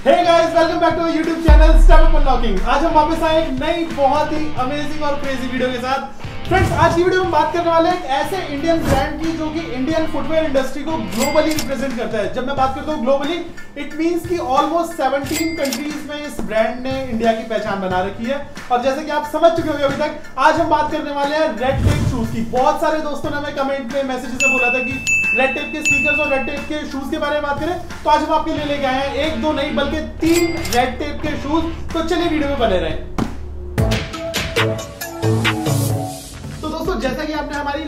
Hey guys welcome back to YouTube channel step unlocking आज हम वापस आए एक नई, बहुत ही अमेजिंग और क्रेजी वीडियो के साथ। फ्रेंड्स आज की वीडियो में बात करने वाले ऐसे इंडियन ब्रांड की जो कि इंडियन फुटवेयर इंडस्ट्री को ग्लोबली रिप्रेजेंट करता है। जब मैं बात करता हूँ ग्लोबली इट मींस कि ऑलमोस्ट 17 कंट्रीज़ में इस ब्रांड ने इंडिया की पहचान बना रखी है। और जैसे कि आप समझ चुके होंगे अभी तक, आज हम बात करने वाले हैं रेड टेप शूज़ की। बहुत सारे दोस्तों ने हमें कमेंट में मैसेज से बोला था कि रेड टेप के स्पीकर और रेड टेप के शूज़ के बारे में बात करें तो आज हम आपके लिए लेके आए हैं एक, दो नहीं, बल्कि तीन रेड टेप के शूज़ तो चलिए वीडियो में बने रहें।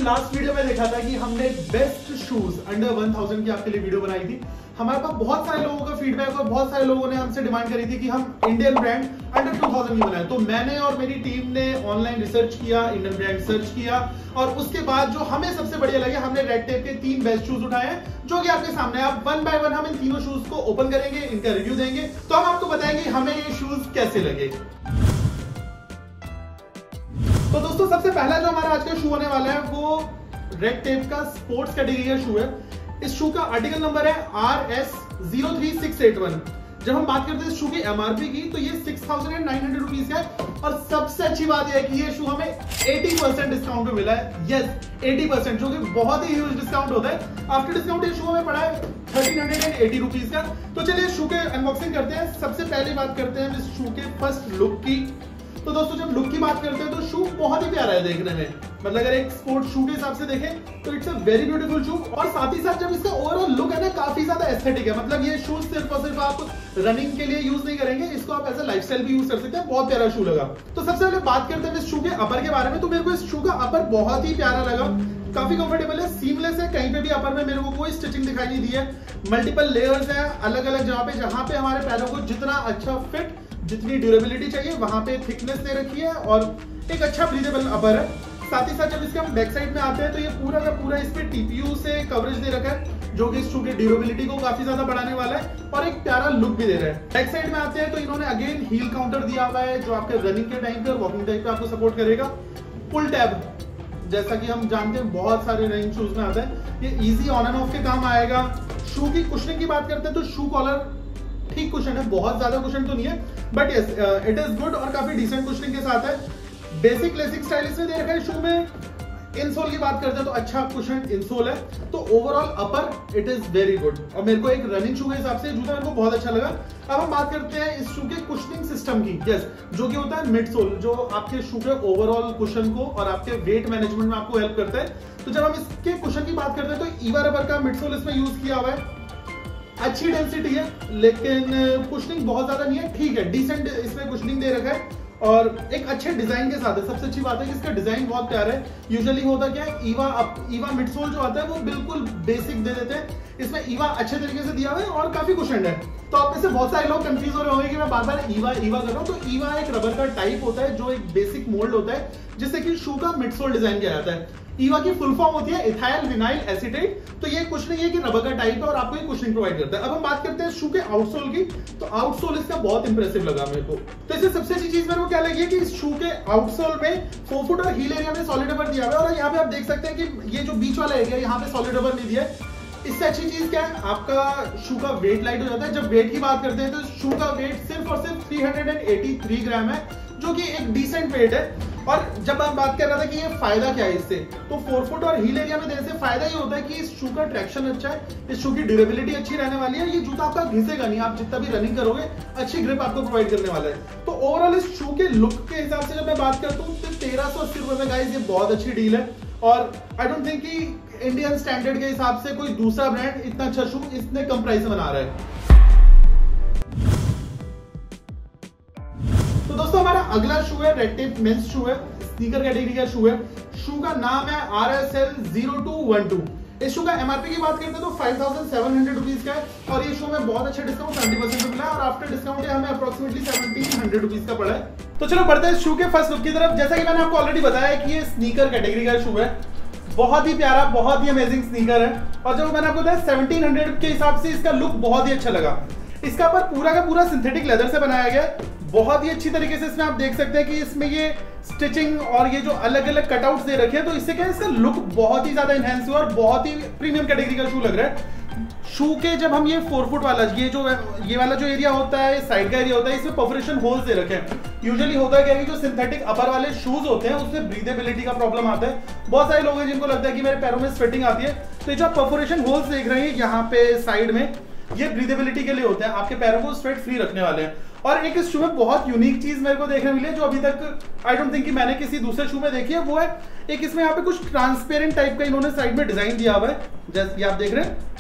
लास्ट वीडियो में देखा था कि हमने बेस्ट शूज़ अंडर 1000 की आपके लिए वीडियो बनाई थी। हमारे पास बहुत सारे लोगों का फीडबैक और बहुत सारे लोगों ने हमसे डिमांड करी थी कि हम इंडियन ब्रांड अंडर 2000 की बनाए। तो मैंने और मेरी टीम ने ऑनलाइन रिसर्च किया इंडियन ब्रांड सर्च किया और उसके बाद जो हमें सबसे बढ़िया लगे, हमने रेड टेप के तीन बेस्ट शूज़ उठाए हैं, जो कि आपके सामने आप वन बाय वन हम इन तीनों शूज़ को ओपन करेंगे, इनका रिव्यू देंगे। तो हम आपको बताएँगे हमें ये शूज़ कैसे लगे। तो दोस्तों, सबसे पहला जो हमारा आज का शू होने वाला है, वो रेड टेप का स्पोर्ट्स कैटेगरी का शू है। इस शू का आर्टिकल नंबर है R S zero three six eight one जब हम बात करते हैं इस शू की एमआरपी की तो ये six thousand and nine hundred rupees है। और सबसे अच्छी बात यह है कि ये शू हमें 80 परसेंट डिस्काउंट में मिला है। यस 80 परसेंट जो कि बहुत ही ह्यूज डिस्काउंट होता है। आफ्टर डिस्काउंट ये शू हमें पड़ा है thirteen hundred and eighty rupees का। तो चलिए शू के अनबॉक्सिंग करते हैं। सबसे पहले बात करते हैं इस शू के फ़र्स्ट लुक की। तो दोस्तों, जब लुक की बात करते हैं तो शू बहुत ही प्यारा है देखने में। मतलब अगर एक स्पोर्ट शू के हिसाब से देखें तो it's a very beautiful shoe और साथ ही साथ जब इसका ओवरऑल लुक है ना, काफ़ी ज़्यादा एस्थेटिक है। मतलब ये शूज़ सिर्फ़ और सिर्फ़ आप रनिंग के लिए यूज़ नहीं करेंगे, इसको आप एज ए लाइफस्टाइल भी यूज़ कर सकते हैं। बहुत प्यारा शू लगा। तो सबसे पहले बात करते हैं इस शू के अपर के बारे में। तो मेरे को इस शू का अपर बहुत ही प्यारा लगा। काफ़ी कंफर्टेबल है सीमलेस है। कहीं पे भी अपर में मेरे को कोई स्टिचिंग दिखाई नहीं दी है। मल्टीपल लेयर्स है अलग अलग जगह पे, जहाँ पे हमारे पैरों को जितना अच्छा फिट जितनी ड्यूरेबिलिटी चाहिए, वहाँ पे थिकनेस दे रखी है और एक अच्छा ब्रीदेबल अपर है। साथ ही साथ जब इसके हम बैक साइड में आते हैं तो ये पूरा का पूरा इस पे टीपीयू से कवरेज दे रखा है, जो कि इस शू की ड्यूरेबिलिटी को काफ़ी ज़्यादा बढ़ाने वाला है और एक प्यारा लुक भी दे रहा है। बैक साइड में आते हैं तो इन्होंने अगेन हील काउंटर दिया हुआ है, जो आपके रनिंग के टाइम पे वॉकिंग टाइम पे आपको सपोर्ट करेगा। पुल टैब जैसा कि हम जानते हैं, बहुत सारे रनिंग शूज़ में आते हैं। ये इजी ऑन एंड ऑफ़ के काम आएगा। शू की कुशनिंग की बात करते हैं तो शू कॉलर ठीक कुशन है, बहुत ज़्यादा क्वेश्चन तो नहीं है but yes it is good और काफ़ी डिसेंट कुशनिंग के साथ है। बेसिक क्लासिक स्टाइल इसमें दे रखा है शू में। इनसोल की बात करते हैं तो अच्छा कुशन इनसोल है। तो overall upper it is very good और मेरे को एक रनिंग शू के हिसाब से जूता मेरे को बहुत अच्छा लगा। अब हम बात करते हैं इस शू के कुशनिंग सिस्टम की। यस जो कि होता है मिड सोल जो आपके शू के ओवरऑल कुशन को और आपके वेट मैनेजमेंट में आपको हेल्प करता है। तो जब हम इसके कुशन की बात करते हैं तो ईवा रबर का मिड सोल इसमें यूज़ किया हुआ है। अच्छी डेंसिटी है, लेकिन कुशनिंग बहुत ज़्यादा नहीं है। ठीक है डिसेंट इसमें कुशनिंग दे रखा है। और एक अच्छे डिज़ाइन के साथ है। सबसे अच्छी बात है कि इसका डिज़ाइन बहुत प्यार है। यूजुअली होता क्या है, ईवा अप, ईवा मिडसोल जो आता है, वो बिल्कुल बेसिक दे देते हैं। इसमें ईवा अच्छे तरीके से दिया हुआ है और काफ़ी कुशन है। तो आप में से बहुत सारे लोग कंफ्यूज हो रहे होंगे कि मैं बार बार ईवा ईवा कर रहा हूँ। तो ईवा एक रबर का टाइप होता है, जो एक बेसिक मोल्ड होता है, जिससे कि शू का मिडसोल डिज़ाइन किया जाता है। ईवा की फुल फॉर्म होती है इथाइल विनाइल एसिटेट तो ये कुछ नहीं है कि रबर का टाइप है और आपको ये कुशनिंग प्रोवाइड करता है। अब हम बात करते हैं शू के आउटसोल की। तो आउटसोल इसका बहुत इंप्रेसिव लगा मेरे को। तो इससे सबसे अच्छी चीज़ मेरे को क्या लगी है कि इस शू के आउटसोल में फोर फुट और हील एरिया में सॉलिड रबर दिया हुआ है। और यहाँ पे आप देख सकते हैं कि ये जो बीच वाला एरिया यहाँ पे सॉलिड रबर नहीं दिया है। इससे अच्छी चीज़ क्या है? आपका शू का वेट लाइट हो जाता है। जब वेट की बात करते हैं तो शू का वेट सिर्फ़ और सिर्फ़ 383 ग्राम है, जो कि एक डिसेंट वेट है। और जब हम बात कर रहा था कि ये फ़ायदा क्या है इससे तो फोर फुट और हील एरिया में देने से फ़ायदा ये होता है कि इस शू का ट्रैक्शन अच्छा है, इस शू की ड्यूरेबिलिटी अच्छी रहने वाली है ये जूता आपका घिसेगा नहीं। आप जितना भी रनिंग करोगे, अच्छी ग्रिप आपको प्रोवाइड करने वाला है। तो ओवरऑल इस शू के लुक के हिसाब से जब मैं बात करता हूँ तो तेरह सौ अस्सी रुपए में गाइस ये बहुत अच्छी डील है। और आई डोंट थिंक कि इंडियन स्टैंडर्ड के हिसाब से कोई दूसरा ब्रांड इतना अच्छा शू इतने कम प्राइस में बना रहा है। तो दोस्तों, हमारा अगला शू है रेड टेप मेंस शू है स्नीकर कैटेगरी का शू है। शू का नाम है R S L zero two one two इस शू का एमआरपी की बात करते हैं तो five thousand seven hundred rupees का है और ये शू में बहुत अच्छा डिस्काउंट सेवेंटी परसेंट मिला है और आफ्टर डिस्काउंट हमें अप्रोक्सीमेटली सेवेंटीन हंड्रेड रुपीज़ का पड़ा है। तो चलो बढ़ते हैं शू के फ़र्स्ट लुक की तरफ़। जैसा कि मैंने आपको ऑलरेडी बताया कि ये स्नीकर कैटेगरी का शू है। बहुत ही प्यारा, बहुत ही अमेजिंग स्नीकर है। और जब मैंने आपको बताया सेवनटीन हंड्रेड के हिसाब से इसका लुक बहुत ही अच्छा लगा। इसका पर पूरा का पूरा सिंथेटिक लेदर से बनाया गया बहुत ही अच्छी तरीके से इसमें आप देख सकते हैं कि इसमें ये स्टिचिंग और ये जो अलग अलग कटआउट्स दे रखे हैं तो इससे क्या इसका लुक बहुत ही ज़्यादा इनहेंस हुआ और बहुत ही प्रीमियम कैटेगरी का शू लग रहा है। शू के जब हम ये फोर फुट वाला, ये जो, ये वाला जो एरिया होता है साइड का एरिया होता है, इसमें परफोरेशन होल्स दे रखे हैं। यूजुअली होता है क्या कि जो सिंथेटिक अपर वाले शूज़ होते हैं उसमें ब्रीदेबिलिटी का प्रॉब्लम आता है। बहुत सारे लोग हैं जिनको लगता है कि मेरे पैरों में स्वेटिंग आती है। तो जो आप परफोरेशन होल्स देख रहे हैं, यहाँ पे साइड में ये ब्रीदेबिलिटी के लिए होते हैं, आपके पैरों को स्वेट फ्री रखने वाले हैं। और एक इस शू में बहुत यूनिक चीज़ मेरे को देखने मिली है, जो अभी तक आई डोंट थिंक कि मैंने किसी दूसरे शू में देखी है, वो है एक इसमें यहाँ पे कुछ ट्रांसपेरेंट टाइप का इन्होंने साइड में डिज़ाइन दिया हुआ है। जैसे आप देख रहे हैं।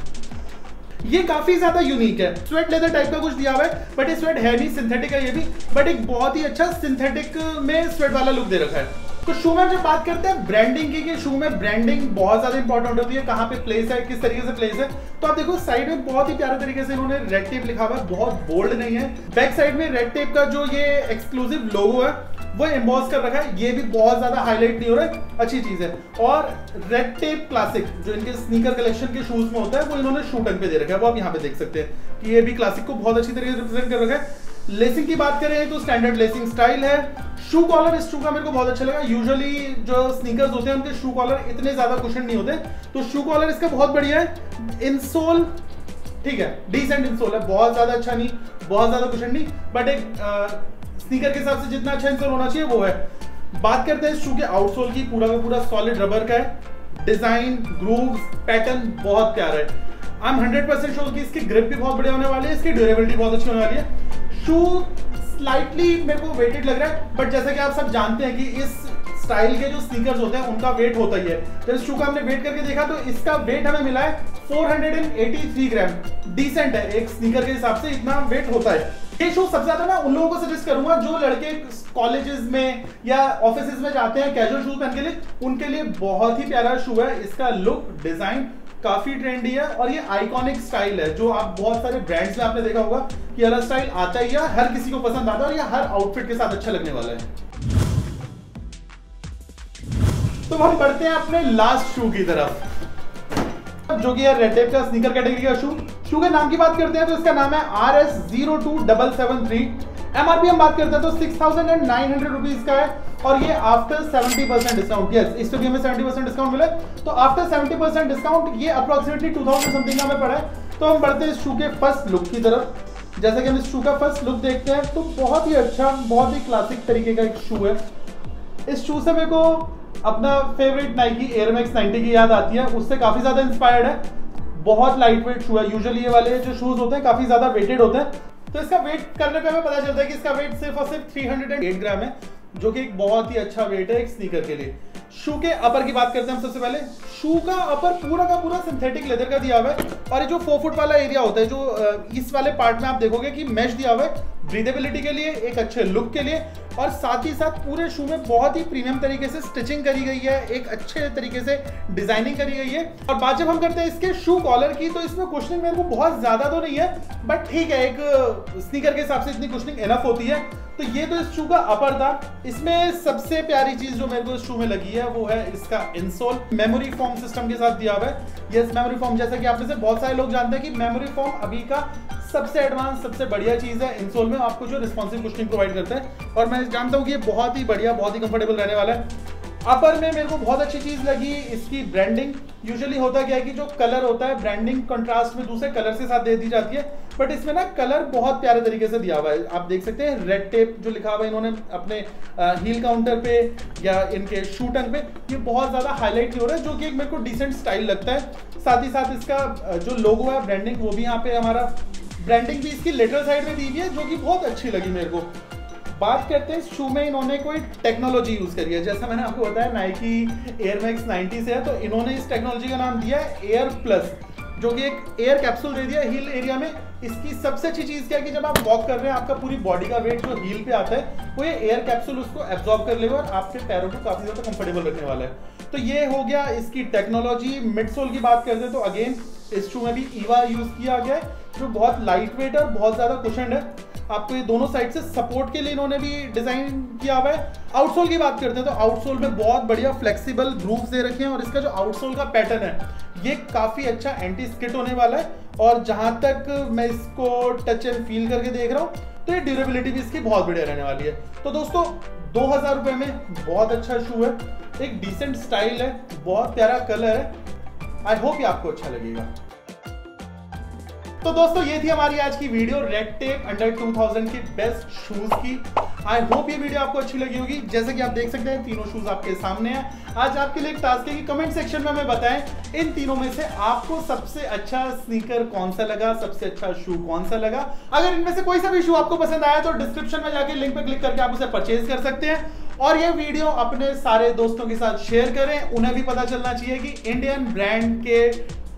ये काफ़ी ज़्यादा यूनिक है। स्वेट लेदर टाइप का कुछ दिया हुआ है बट ये स्वेट है नहीं सिंथेटिक है ये भी बट एक बहुत ही अच्छा सिंथेटिक में स्वेट वाला लुक दे रखा है। तो शू में जब बात करते हैं ब्रांडिंग की, कि शू में ब्रांडिंग बहुत ज़्यादा इंपॉर्टेंट होती है, कहाँ पे प्लेस है, किस तरीके से प्लेस है तो आप देखो साइड में बहुत ही प्यारे तरीके से इन्होंने रेड टेप लिखा हुआ है, बहुत बोल्ड नहीं है। बैक साइड में रेड टेप का जो ये एक्सक्लूसिव लोगो है, वो एम्बॉस कर रखा है, ये भी बहुत ज़्यादा हाईलाइट नहीं हो रहा है, अच्छी चीज़ है। और रेड टेप क्लासिक जो इनके स्नीकर कलेक्शन के शूज़ में होता है, वो इन्होंने शूटन पे दे रखा है, वो आप यहाँ पे देख सकते हैं कि ये भी क्लासिक को बहुत अच्छी तरीके से रिप्रेजेंट कर रखा है। लेसिंग की बात करें तो स्टैंडर्ड लेसिंग स्टाइल है। शू कॉलर इस शू का मेरे को बहुत अच्छा लगा। यूजुअली जो स्नीकर्स होते हैं, उनके शू कॉलर इतने ज़्यादा कुशन नहीं होते। तो शू कॉलर इसका बहुत बढ़िया है। इंसोल ठीक है डिसेंट इंसोल है। बहुत ज़्यादा अच्छा नहीं, बहुत ज़्यादा कुशन नहीं। बट एक स्नीकर के हिसाब से जितना अच्छा इंसोल होना चाहिए, वो है। बात करते हैं शू के आउटसोल की। पूरा का पूरा सॉलिड रबर का है। डिज़ाइन ग्रूव पैटर्न बहुत प्यारा है। I am hundred percent sure कि इसकी ग्रिप भी बहुत बढ़िया होने वाली है, इसकी ड्यूरेबिलिटी बहुत अच्छी होने वाली है। शू स्लाइटली मेरे को वेटेड लग रहा है बट जैसा कि आप सब जानते हैं कि इस स्टाइल के जो स्नीकर्स होते हैं, उनका वेट होता ही है। तो इस शू का हमने वेट करके देखा तो इसका वेट हमें मिला है 483 ग्राम डिसेंट है, एक स्नीकर के हिसाब से इतना वेट होता है। ये शू सबसे ज़्यादा ना उन लोगों को सजेस्ट करूँगा, जो लड़के कॉलेजेस में या ऑफ़िस में जाते हैं कैजुअल शूज़ पहन के लिए, उनके लिए बहुत ही प्यारा शू है। इसका लुक डिज़ाइन काफ़ी ट्रेंडी है और ये आइकॉनिक स्टाइल है, जो आप बहुत सारे ब्रांड्स में आपने देखा होगा कि अलग स्टाइल आता ही है, हर किसी को पसंद आता है और ये हर आउटफिट के साथ अच्छा लगने वाला है। तो हम बढ़ते हैं अपने लास्ट शू की तरफ़। जो कि है रेड टेप का स्नीकर कैटेगरी का शू शू के नाम की बात करते हैं तो इसका नाम है R S zero two double seven three MRP हम बात करते हैं तो six thousand and nine hundred rupees का है। और ये after seventy percent discount yes इस भी हमें सेवेंटी परसेंट डिस्काउंट मिला तो आफ्टर सेवेंटी परसेंट डिस्काउंट ये अप्रोक्सीमेटली टू थाउज़ेंड समथिंग का हमें पड़ा है। तो हम बढ़ते हैं इस शू के फ़र्स्ट लुक की तरफ़। जैसे कि हम इस शू का फ़र्स्ट लुक देखते हैं तो बहुत ही अच्छा बहुत ही क्लासिक तरीके का एक शू है। इस शू से मेरे को अपना फेवरेट नाइकी एयरमैक्स 90 की याद आती है। उससे काफ़ी ज़्यादा इंस्पायर्ड है। बहुत लाइट वेट शू है। यूजुअली ये वाले जो शूज़ होते हैं, काफ़ी ज़्यादा वेटेड होते हैं। तो इसका वेट करने पे हमें पता चलता है कि इसका वेट सिर्फ़ और सिर्फ़ 308 ग्राम है। जो कि एक बहुत ही अच्छा वेट है एक स्नीकर के लिए। शू के अपर की बात करते हैं हम सबसे पहले। शू का अपर पूरा का पूरा सिंथेटिक लेदर का दिया हुआ है और ये जो फोर फुट वाला एरिया होता है, जो इस वाले पार्ट में आप देखोगे कि मैश दिया हुआ है ब्रीदेबिलिटी के लिए, एक अच्छे लुक के लिए और साथ ही साथ पूरे शू में बहुत ही प्रीमियम तरीके से स्टिचिंग करी गई है, एक अच्छे तरीके से डिज़ाइनिंग करी गई है। और बात जब हम करते हैं इसके शू कॉलर की तो इसमें कुशनिंग मेरे को बहुत ज़्यादा तो नहीं है बट ठीक है, एक स्नीकर के हिसाब से इतनी कुशनिंग एनफ होती है। तो ये तो इस शू का अपर था इसमें सबसे प्यारी चीज़ जो मेरे को इस शू में लगी है, वो है इसका इंसोल मेमोरी फॉर्म सिस्टम के साथ दिया हुआ है। यस मेमोरी फॉर्म जैसा कि आप में से बहुत सारे लोग जानते हैं कि मेमोरी फॉर्म अभी का सबसे एडवांस सबसे बढ़िया चीज़ है इंसोल में। आपको जो रिस्पॉन्सिव कुशनिंग प्रोवाइड करता है। और मैं जानता हूँ कि ये बहुत ही बढ़िया, बहुत ही कंफर्टेबल रहने वाला है। अपर में मेरे को बहुत अच्छी चीज़ लगी इसकी ब्रांडिंग यूजुअली होता क्या है कि जो कलर होता है ब्रांडिंग कंट्रास्ट में दूसरे कलर के साथ दे दी जाती है। बट इसमें ना कलर बहुत प्यारे तरीके से दिया हुआ है। आप देख सकते हैं रेड टेप जो लिखा हुआ है इन्होंने अपने हील काउंटर पे या इनके शूटंग पे, ये बहुत ज़्यादा हाईलाइट हो रहा है, जो कि मेरे को डिसेंट स्टाइल लगता है। साथ ही साथ इसका जो लोगो है ब्रांडिंग वो भी यहाँ पे हमारा ब्रांडिंग भी इसकी लेटर साइड में दी हुई है, जो कि बहुत अच्छी लगी मेरे को। बात करते हैं शू में इन्होंने कोई टेक्नोलॉजी यूज़ करी है। जैसा मैंने आपको बताया नाइकी एयरमैक्स 90 से है तो इन्होंने इस टेक्नोलॉजी का नाम दिया है एयर प्लस जो कि एक एयर कैप्सूल दे दिया हिल एरिया में। इसकी सबसे अच्छी चीज़ क्या है कि जब आप वॉक कर रहे हैं, आपका पूरी बॉडी का वेट जो हील पे आता है, वो ये एयर कैप्सूल उसको एब्जॉर्ब कर लेगा और आपके पैरों को काफ़ी ज़्यादा कंफर्टेबल रखने वाला है। तो ये हो गया इसकी टेक्नोलॉजी मिडसोल की बात करते हैं तो अगेन इस शू में भी ईवा यूज़ किया गया है, जो बहुत लाइट वेट है और बहुत ज़्यादा कुशन है। आपको ये दोनों साइड से सपोर्ट के लिए इन्होंने भी डिज़ाइन किया हुआ है। आउटसोल की बात करते हैं तो आउटसोल में बहुत बढ़िया फ्लेक्सिबल ग्रूव्स दे रखे हैं और इसका जो आउटसोल का पैटर्न है, ये काफ़ी अच्छा एंटी स्किट होने वाला है और जहाँ तक मैं इसको टच एंड फील करके देख रहा हूँ तो ये ड्यूरेबिलिटी भी इसकी बहुत बढ़िया रहने वाली है। तो दोस्तों, दो हज़ार रुपए में बहुत अच्छा शू है, एक डिसेंट स्टाइल है, बहुत प्यारा कलर है। आई होप ये आपको अच्छा लगेगा। तो दोस्तों, ये थी हमारी आज की वीडियो रेड टेप अंडर 2000 के बेस्ट शूज़ की। आई होप ये वीडियो आपको अच्छी लगी होगी। जैसे कि आप देख सकते हैं, तीनों शूज़ आपके सामने हैं। आज आपके लिए एक टास्क है कि कमेंट सेक्शन में हमें बताएँ, इन तीनों में से आपको सबसे अच्छा स्नीकर कौन सा लगा, सबसे अच्छा शू कौन सा लगा। अगर इनमें से कोई सा भी शू आपको पसंद आया तो डिस्क्रिप्शन में जाके लिंक पर क्लिक करके आप उसे परचेज कर सकते हैं। और ये वीडियो अपने सारे दोस्तों के साथ शेयर करें। उन्हें भी पता चलना चाहिए कि इंडियन ब्रांड के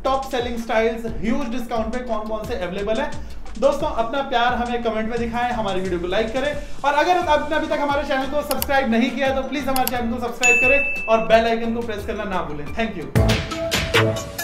top selling styles huge discount पे कौन कौन से अवेलेबल है? दोस्तों, अपना प्यार हमें कमेंट में दिखाएँ, हमारी वीडियो को लाइक करें। और अगर आपने अभी तक हमारे चैनल को सब्सक्राइब नहीं किया तो प्लीज़ हमारे चैनल को सब्सक्राइब करें और बेल आइकन को प्रेस करना ना भूलें। Thank you